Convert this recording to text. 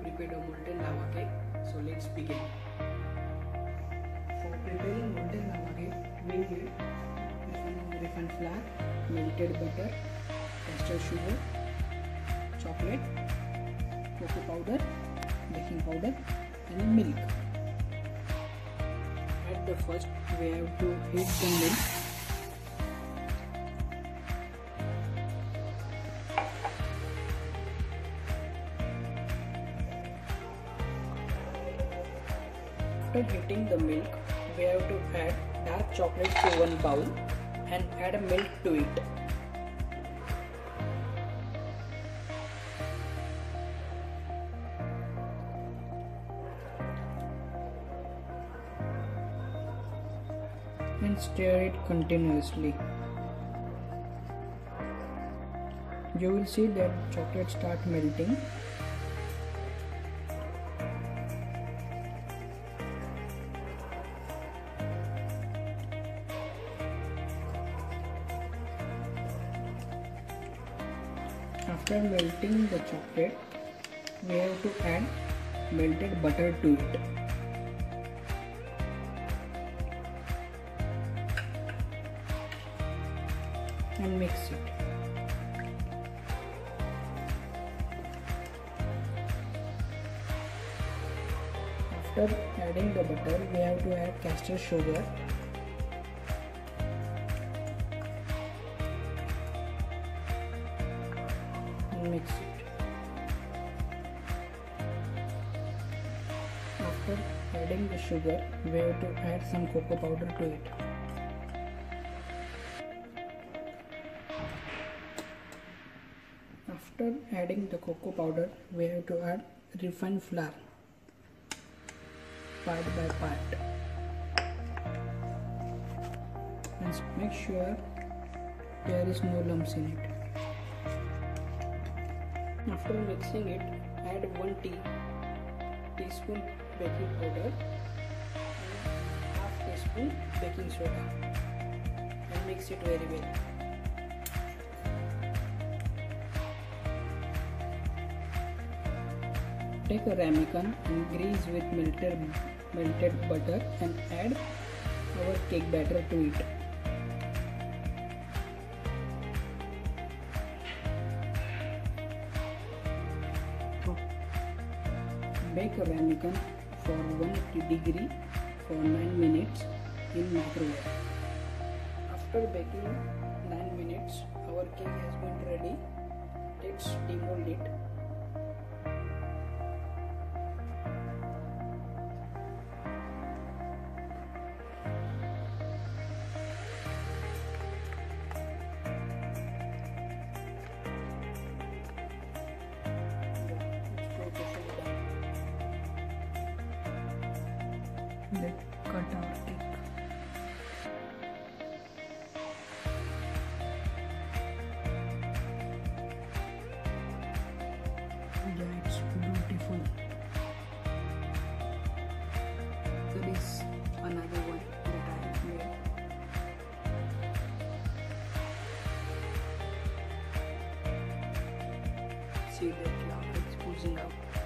molten lava cake. So let's begin. For preparing molten lava cake, we need refined, flour, melted butter, castor sugar, chocolate, cocoa powder, baking powder, and milk. At the first, we have to heat the milk. After heating the milk, we have to add dark chocolate to one bowl and add milk to it. And stir it continuously. You will see that chocolate start melting After melting the chocolate, we have to add melted butter to it. And mix it. After adding the butter, we have to add castor sugar mix it. After adding the sugar, we have to add some cocoa powder to it. After adding the cocoa powder, we have to add refined flour part by part. And make sure there is no lumps in it. After mixing it, add 1 tea teaspoon baking powder and half teaspoon baking soda and mix it very well. Take a ramekin and grease with melted melted butter and add our cake batter to it. Bake a ramekin for 1 degree for 9 minutes in microwave. After baking 9 minutes, our cake has been ready. Let's demold it. It's beautiful. There is another one that I have made. See is oozing out.